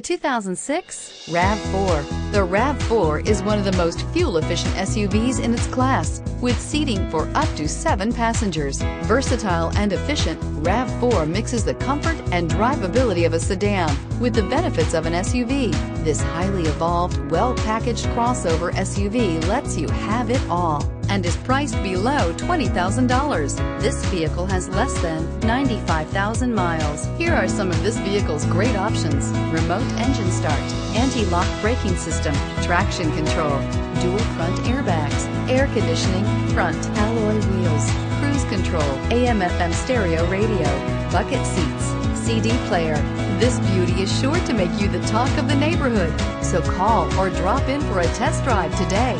2006 RAV4. The RAV4 is one of the most fuel-efficient SUVs in its class, with seating for up to seven passengers. Versatile and efficient, RAV4 mixes the comfort and drivability of a sedan with the benefits of an SUV. This highly evolved, well-packaged crossover SUV lets you have it all and is priced below $20,000. This vehicle has less than 95,000 miles. Here are some of this vehicle's great options. Remote engine start, anti-lock braking system, traction control, dual front airbags, air conditioning, front alloy wheels, cruise control, AM FM stereo radio, bucket seats, CD player. This beauty is sure to make you the talk of the neighborhood. So call or drop in for a test drive today.